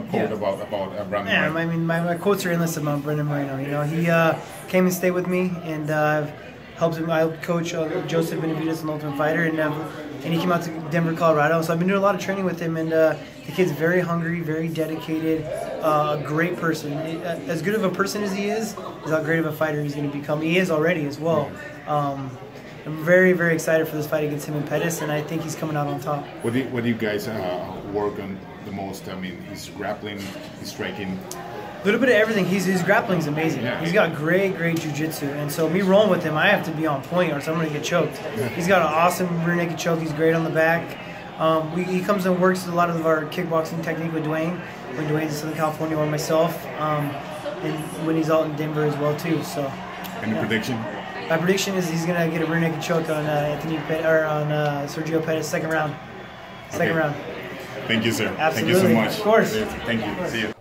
quote Yeah. about about uh, Brandon. Yeah, Moreno. I mean, my, my quotes are endless about Brandon Moreno. You know, he uh, came and stayed with me, and uh, helped him. I helped coach uh, Joseph Benavidez, an Ultimate Fighter, and uh, and he came out to Denver, Colorado. So I've been doing a lot of training with him, and uh, the kid's very hungry, very dedicated, uh, a great person. Uh, As good of a person as he is, is how great of a fighter he's going to become. He is already as well. Um, I'm very, very excited for this fight against him and Pettis, and I think he's coming out on top. What do you, what do you guys uh, work on the most? I mean, he's grappling, he's striking. A little bit of everything. He's, his grappling is amazing. Yeah. He's got great, great jujitsu. And so me rolling with him, I have to be on point or else I'm going to get choked. He's got an awesome rear naked choke. He's great on the back. Um, we, he comes and works a lot of our kickboxing technique with Duane. When Duane's in Southern California or myself. Um, and when he's out in Denver as well too. So Any Yeah. prediction? My prediction is he's going to get a rear naked choke on uh, Anthony Pe- or on uh, Sergio Pettis second round. Second Okay. round. Thank you, sir. Absolutely. Thank you so much. Of course. Thank you. See you.